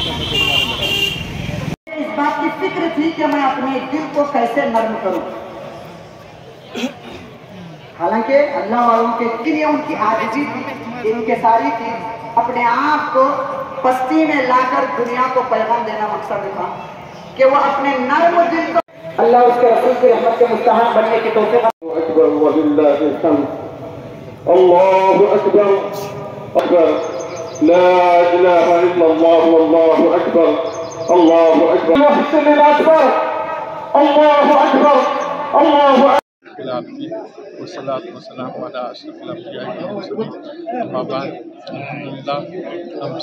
اس بات کی فکر تھی کہ میں اپنے دل کو کیسے نرم کروں۔ حالانکہ اللہ والوں کے لیے ان کی آجزی ان کے ساری تھی اپنے آپ کو پستی میں لا کر دنیا کو پیغام دینا مقصد تھا کہ وہ اپنے نرم دل کو اللہ اس کے رسول کی رحمت کے مستحق بننے کی توفیق اکبر اللہ اکبر اکبر۔ لا إله إلا الله والله أكبر الله أكبر. الله أكبر الله أكبر. الله أكبر العابدين والصلاة والسلام على أشرف الأنبياء والمرسلين. أما بعد الحمد لله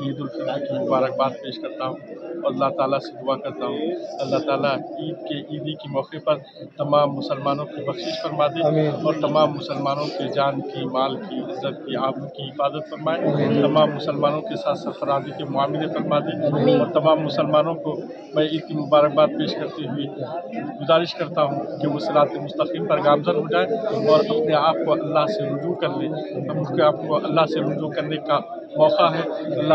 عید الفطر کی مبارکباد پیش کرتا ہوں اور اللہ تعالیٰ سے دعا کرتا ہوں۔ اللہ تعالیٰ عید کے عیدی کے موقع پر تمام مسلمانوں کی بخشش فرما دے اور تمام مسلمانوں کے جان کی مال کی عزت کی آبرو کی حفاظت فرمائے۔ تمام مسلمانوں کے ساتھ سفرادی کے معاملے فرما دے۔ اور تمام مسلمانوں کو میں عید کی مبارکباد پیش کرتے ہوئے گزارش کرتا ہوں کہ وہ صراط مستقیم پر گامزن ہو جائے اور اپنے آپ کو اللہ سے رجوع کر لے۔ ہم کے آپ کو اللہ سے رجوع کرنے کا موقع ہے۔ اللہ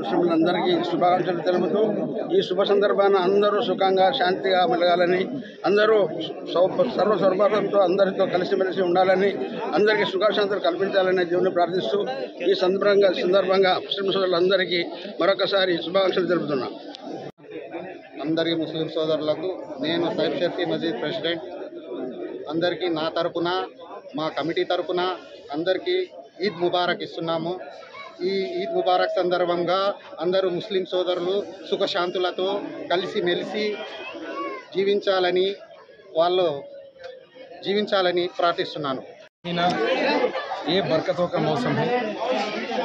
ముస్లింలందరికీ శుభాకాంక్షలు తెలుపుతూ ఈ శుభ సందర్భాన అందరూ సుఖంగా శాంతిగా మెలగాలని అందరూ సర్వ సౌభాగ్యంతో అందరితో కలిసిమెలిసి ఉండాలని అందరికీ సుఖాశాంతులు కల్పించాలని దేవుని ప్రార్థిస్తూ ఈ సందర్భంగా సందర్భంగా ముస్లిం సోదరులందరికీ మరొకసారి శుభాకాంక్షలు తెలుపుతున్నా. అందరికీ ముస్లిం సోదరులకు నేను సైఫ్ షఫీ మజీద్ ప్రెసిడెంట్. అందరికీ నా తరపున మా కమిటీ తరపున అందరికీ ఈద్ ముబారక్ ఇస్తున్నాము. ఈ ఈద్ ముబారక్ సందర్భంగా అందరూ ముస్లిం సోదరులు సుఖశాంతులతో కలిసిమెలిసి జీవించాలని వాళ్ళు జీవించాలని ప్రార్థిస్తున్నాను. ఏ బర్కతో కా మౌసం హై?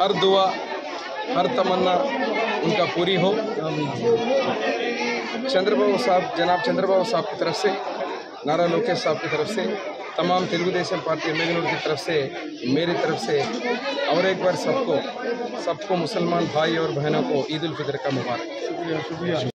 ہر دعا، ہر تمنا ان کا پوری ہو۔ چندر بابو صاحب، جناب چندر بابو صاحب کی طرف سے نارا لوکیش صاحب کی طرف سے، تمام تیلگو دیشم پارٹی امیدوار کی طرف سے میری طرف سے، اور ایک بار سب کو سب کو مسلمان بھائی اور بہنوں کو عید الفطر کا مبارک۔ شکریہ شکریہ۔